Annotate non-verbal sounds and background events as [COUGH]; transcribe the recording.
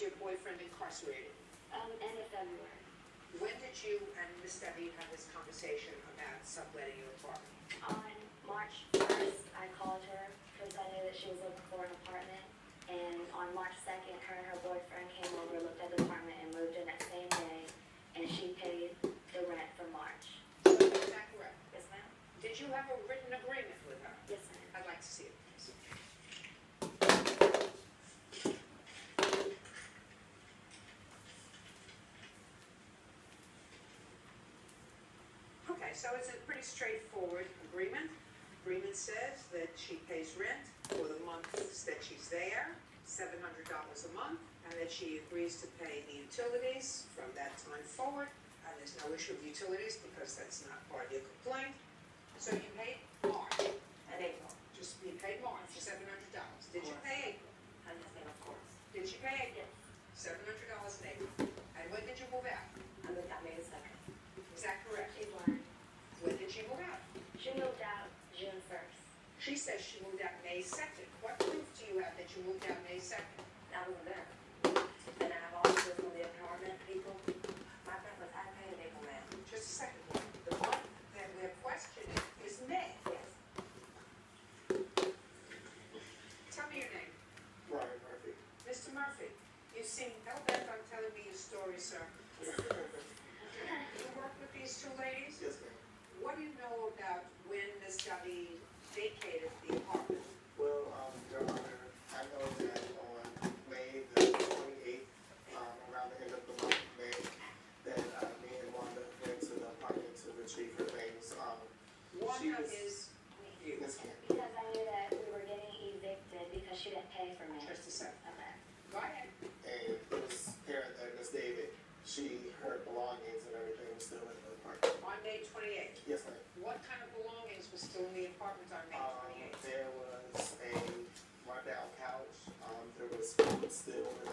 your boyfriend incarcerated? Um, end of February. When did you and Miss Debbie have this conversation about subletting your apartment? So it's a pretty straightforward agreement. Agreement says that she pays rent for the months that she's there, seven hundred dollars a month, and that she agrees to pay the utilities from that time forward. And there's no issue of utilities because that's not part of your complaint. So you paid March, And April. just you paid March, seven hundred dollars. Did you pay April? I understand, of course. Did you pay April? Yes. Seven hundred dollars in April. And when did you move out? I moved out May the second. Is that correct? She's lying. When did she move out? She moved out June first. She says she moved out May second. What proof do you have that you moved out May second? I was there. And I have all this from the empowerment people. My friend was, I paid April, ma'am. Just a second. The one that we're questioning is May. Yes. Tell me your name. Ryan Murphy. Mr. Murphy, you seem hell-bent on telling me your story, sir. [LAUGHS] You work with these two ladies? Yes, ma'am. What do you know about when Ms. David vacated the apartment? Well, um, Your Honor, I know that on May the twenty-eighth, um, around the end of the month, of May, that, uh, me and Wanda went to the apartment to retrieve her things, um, She Wanda was- is this still.